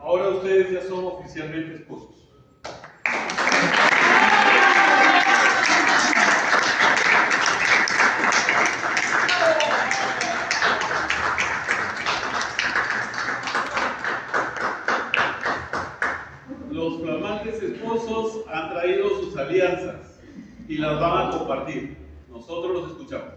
Ahora ustedes ya son oficialmente esposos. Los flamantes esposos han traído sus alianzas y las van a compartir. Nosotros los escuchamos.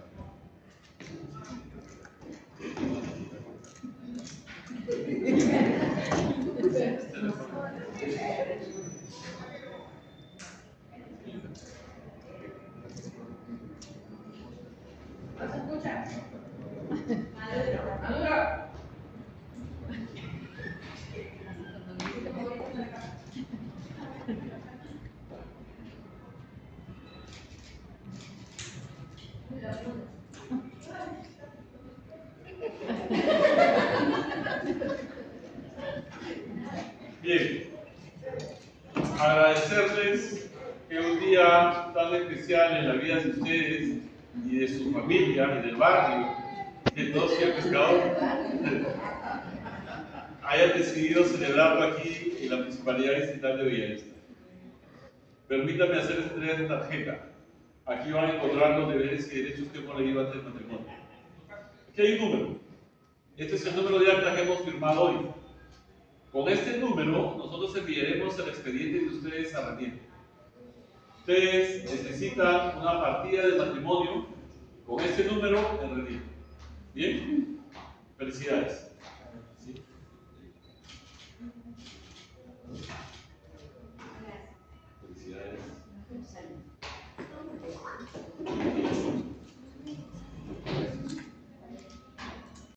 Bien, agradecerles que un día tan especial en la vida de ustedes y de su familia y del barrio, de todos el pescador, hayan decidido celebrarlo aquí en la Municipalidad Distrital de Villavista. Permítame hacer entrega de tarjeta. Aquí van a encontrar los deberes y derechos que hemos leído antes del matrimonio. Aquí hay un número. Este es el número de acta que hemos firmado hoy. Con este número, nosotros enviaremos el expediente de ustedes a Raniel. Ustedes necesitan una partida de matrimonio con este número en Raniel. ¿Bien? Felicidades.